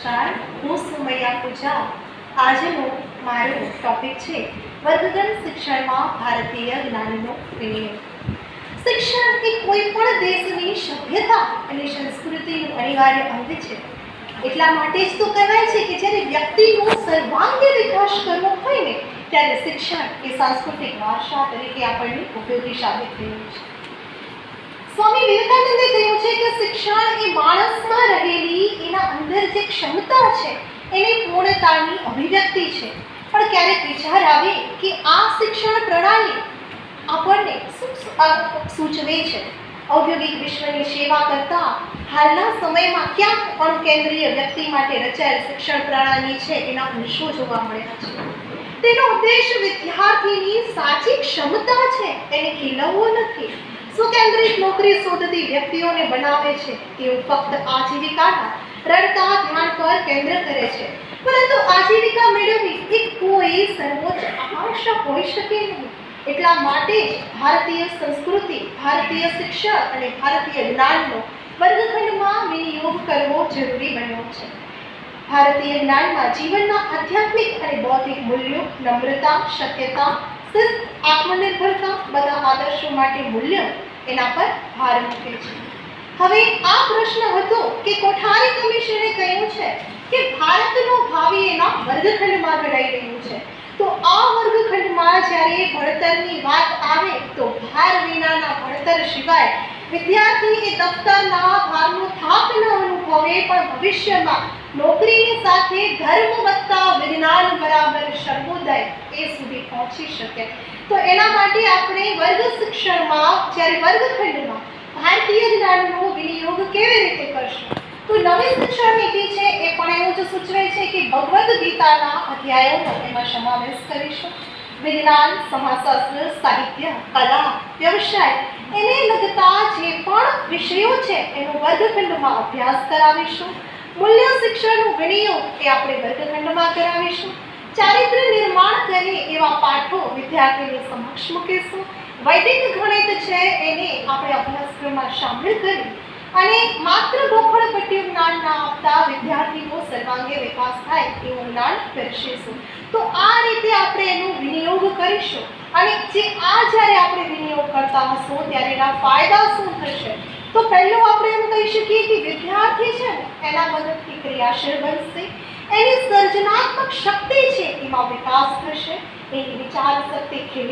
નમસ્કાર, હું સુમૈયા પૂજા આજનો મારો ટોપિક છે વર્ગગણ શિક્ષણમાં ભારતીય જ્ઞાનનો વિનિયોગ શિક્ષણ એ કોઈ પણ દેશની સભ્યતા અને સંસ્કૃતિનું અનિવાર્ય અંગ છે. એટલા માટે જ તો કહેવાય છે કે જ્યારે વ્યક્તિનો સર્વાંગી વિકાસ કરવો હોય ને, ત્યારે શિક્ષણ એ સાંસ્કૃતિક વારસા તરીકે આપણને ઉપયોગી સાબિત થયું છે. સ્વામી વિવેકાનંદે કહ્યું છે કે શિક્ષણ એ માણસમાં રહેલી એના અંદર જે ક્ષમતા છે. એની પૂર્ણતાની અભિવ્યક્તિ છે. પણ ક્યારેક વિચાર આવે કે આ શિક્ષણ પ્રણાલી આપણને સૂચવે છે? ઔદ્યોગિક વિશ્વની સેવા કરતા હાલના સમયમાં ક્યાંક પણ કેન્દ્રીય વ્યક્તિ માટે રચાયેલ શિક્ષણ પ્રણાલી છે એના અંશો જોવા મળ્યા છે. તેનો ઉદ્દેશ વિદ્યાર્થીની સાચી ક્ષમતા છે એને ખીલવવો નથી. સુકેન્દ્રિત નોકરી શોધતી વ્યક્તિઓને બનાવે છે. તેઓ ફક્ત આજીવિકાના રડતા ધ્યાન પર કેન્દ્ર કરે છે. પરંતુ આજીવિકા મેળવવી એ કોઈ સર્વોચ્ચ આકાંક્ષા હોઈ શકે નહીં. એટલા માટે જ ભારતીય સંસ્કૃતિ, ભારતીય શિક્ષણ અને ભારતીય જ્ઞાનનો વર્ગખંડમાં વિનિયોગ કરવો જરૂરી બન્યો છે. ભારતીય જ્ઞાનમાં જીવનના આધ્યાત્મિક અને બૌદ્ધિક મૂલ્યો, નમ્રતા, શક્યતા, શિસ્ત, આત્મનિર્ભરતા બધા આદર્શો માટે મૂલ્યો એના પર ભાર મૂકે છે. હવે આ પ્રશ્ન હતો કે કોઠારી કમિશને કહ્યું છે કે ભારતનું ભાવિ એના વર્ગખંડમાં ઘડાઈ રહ્યું છે. તો આ વર્ગખંડમાં જ્યારે ભણતરની વાત આવે તો ભાર વિનાના ભણતર સિવાય વિદ્યાર્થી એ દફતરના ભારનો થાક ન અનુભવે પણ ભવિષ્યમાં નોકરીની સાથે ધર્મ વત્તા વિજ્ઞાન બરાબર સર્વોદય એ સુધી પહોંચી શકે. તો એના માટે આપણે વર્ગ શિક્ષણમાં જ્યારે વર્ગખંડમાં ભારતીય જ્ઞાનનો વિનિયોગ કેવી રીતે કરશો? તો નવી શિક્ષણ નીતિ છે એ પણ એવું જ સૂચવે છે કે ભગવદ્ ગીતાના અધ્યાયોનો એમાં સમાવેશ કરીશું. વિજ્ઞાન, સમાજશાસ્ત્ર, સાહિત્ય, કલા, વ્યવસાય, એને લગતા જે પણ વિષયો છે એનો વર્ગખંડમાં અભ્યાસ કરાવીશું. મૂલ્ય શિક્ષણનું વિનિયોગ એ આપણે વર્ગખંડમાં કરાવીશું. ચારિત્ર્ય નિર્માણ કરે એવા પાઠો વિદ્યાર્થીની સમક્ષ મૂકીશું. વૈદિક ગણિત છે એને આપણે અભ્યાસક્રમમાં સામેલ કરી. અને માત્ર ગોખણ પટ્યું જ્ઞાન ના આપતા વિદ્યાર્થીનો સર્વાંગે વિકાસ થાય એવું જ્ઞાન પીરસીશું તો આ રીતે આપણે એનો વિનિયોગ કરીશું. અને જે આ જ્યારે આપણે વિનિયોગ કરતા હશું, ત્યારે એના ફાયદા શું થશે? તો પહેલું આપણે એમ કહી શકીએ કે વિદ્યાર્થી છે ને, એના મદદથી ક્રિયાશીલ બનશે. એની સર્જનાત્મક શક્તિ છે, એમાં વિકાસ થશે. એની વિચાર શક્તિ